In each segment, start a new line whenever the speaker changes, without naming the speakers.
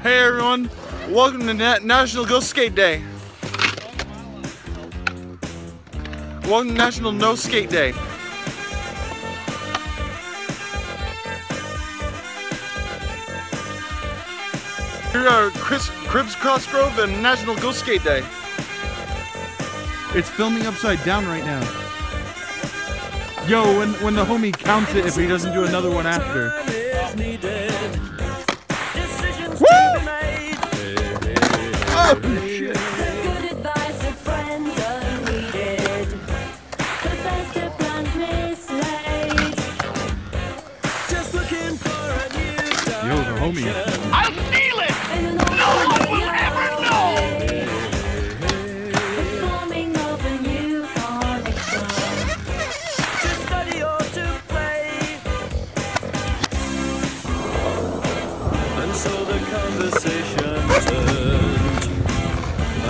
Hey everyone, welcome to Na National Go Skate Day. Welcome to National No Skate Day. Here are Chris, Cribs Crossgrove and National Go Skate Day.
It's filming upside down right now. Yo, when when the homie counts it if he doesn't do another one after.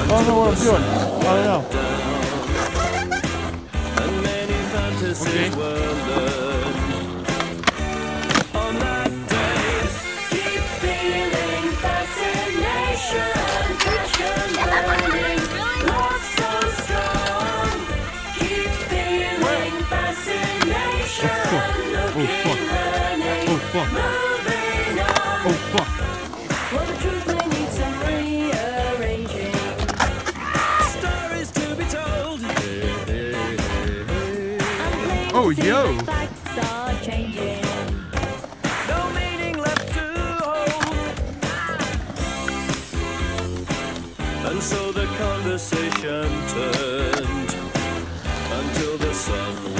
I don't know what I'm doing. I don't know.
And many fantasies
Okay. Oh fuck. Oh fuck.
Be told.
Oh, yo.
facts are changing.
No meaning left to hold. And so the conversation turned until the sun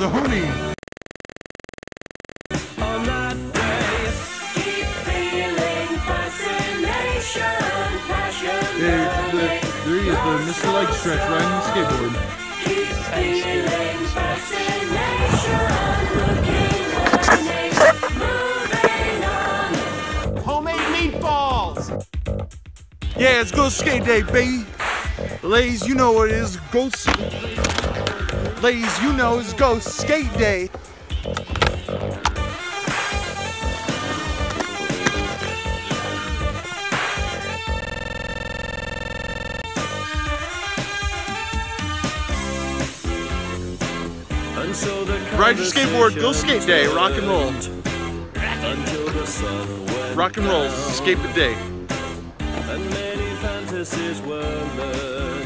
is, the Mr. Leg Stretch riding the skateboard.
Keep feeling fascination, looking, learning, moving on.
Homemade meatballs!
Yeah, it's Go Skate Day, baby. Ladies, you know it is. Go. s- Ladies, you know it's ghost Skate Day. Ride your skateboard, go skate day, rock and roll. Rock and roll, skate the day.
Fantasies were learned.